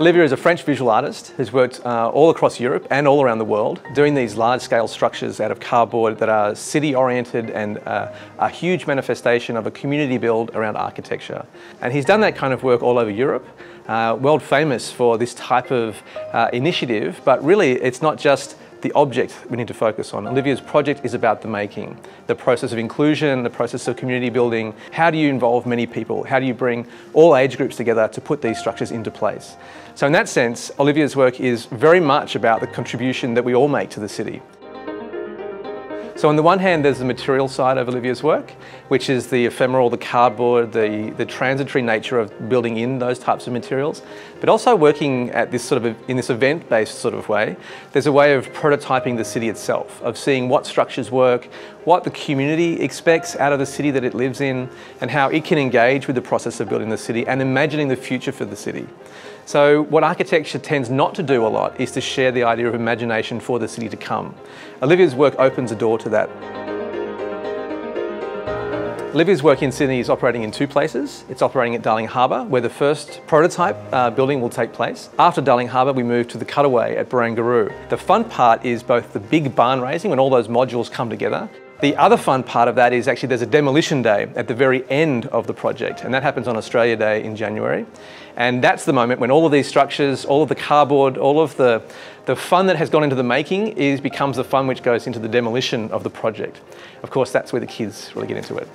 Olivier is a French visual artist who's worked uh, all across Europe and all around the world doing these large-scale structures out of cardboard that are city-oriented and uh, a huge manifestation of a community build around architecture. And he's done that kind of work all over Europe, uh, world famous for this type of uh, initiative, but really it's not just the object we need to focus on. Olivier's project is about the making, the process of inclusion, the process of community building. How do you involve many people? How do you bring all age groups together to put these structures into place? So in that sense, Olivier's work is very much about the contribution that we all make to the city. So on the one hand, there's the material side of Olivier's work, which is the ephemeral, the cardboard, the, the transitory nature of building in those types of materials, but also working at this sort of, in this event-based sort of way, there's a way of prototyping the city itself, of seeing what structures work, what the community expects out of the city that it lives in, and how it can engage with the process of building the city and imagining the future for the city. So what architecture tends not to do a lot is to share the idea of imagination for the city to come. Olivier's work opens a door to that. Olivier's work in Sydney is operating in two places. It's operating at Darling Harbour, where the first prototype uh, building will take place. After Darling Harbour, we move to the Cutaway at Barangaroo. The fun part is both the big barn raising, when all those modules come together, the other fun part of that is actually there's a demolition day at the very end of the project, and that happens on Australia Day in January. And that's the moment when all of these structures, all of the cardboard, all of the, the fun that has gone into the making is becomes the fun which goes into the demolition of the project. Of course, that's where the kids really get into it.